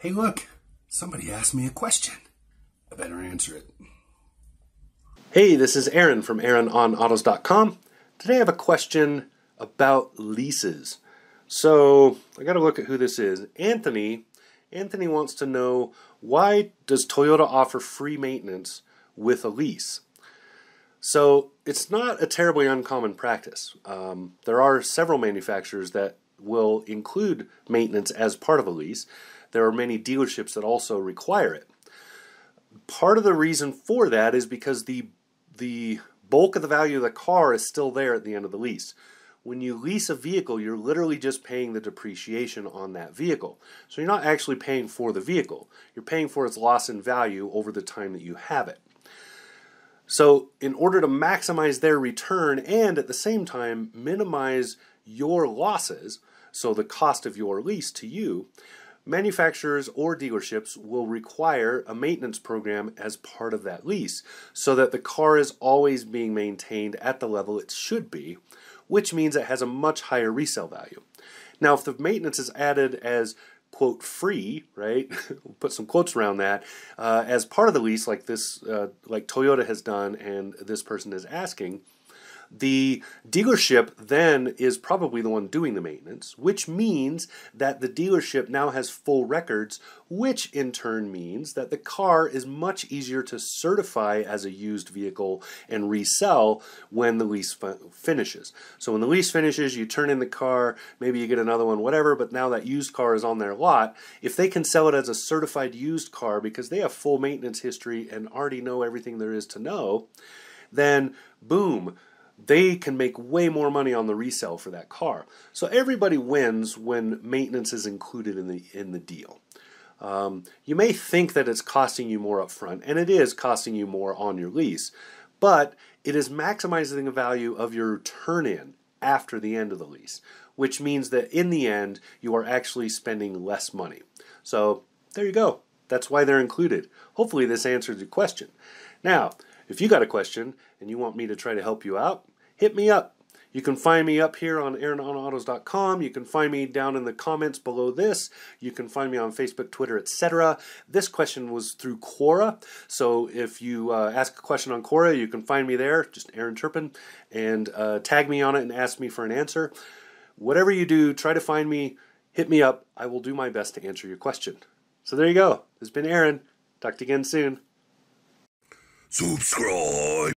Hey, look, somebody asked me a question. I better answer it. Hey, this is Aaron from AaronOnAutos.com. Today I have a question about leases. So I got to look at who this is. Anthony. Anthony wants to know why does Toyota offer free maintenance with a lease? So it's not a terribly uncommon practice. Um, there are several manufacturers that will include maintenance as part of a lease. There are many dealerships that also require it. Part of the reason for that is because the the bulk of the value of the car is still there at the end of the lease. When you lease a vehicle, you're literally just paying the depreciation on that vehicle. So you're not actually paying for the vehicle. You're paying for its loss in value over the time that you have it. So, in order to maximize their return and at the same time minimize your losses, so the cost of your lease to you, manufacturers or dealerships will require a maintenance program as part of that lease so that the car is always being maintained at the level it should be, which means it has a much higher resale value. Now, if the maintenance is added as quote free, right? we'll put some quotes around that uh, as part of the lease, like this, uh, like Toyota has done, and this person is asking the dealership then is probably the one doing the maintenance, which means that the dealership now has full records, which in turn means that the car is much easier to certify as a used vehicle and resell when the lease finishes. So when the lease finishes, you turn in the car, maybe you get another one, whatever, but now that used car is on their lot. If they can sell it as a certified used car because they have full maintenance history and already know everything there is to know, then boom, they can make way more money on the resale for that car. So everybody wins when maintenance is included in the in the deal. Um, you may think that it's costing you more upfront, and it is costing you more on your lease, but it is maximizing the value of your turn in after the end of the lease, which means that in the end you are actually spending less money. So there you go. That's why they're included. Hopefully this answers your question. Now, if you got a question and you want me to try to help you out, hit me up. You can find me up here on AaronOnAutos.com. You can find me down in the comments below this. You can find me on Facebook, Twitter, etc. This question was through Quora. So if you uh, ask a question on Quora, you can find me there, just Aaron Turpen, and uh, tag me on it and ask me for an answer. Whatever you do, try to find me, hit me up. I will do my best to answer your question. So there you go. This has been Aaron. Talk to you again soon. Subscribe.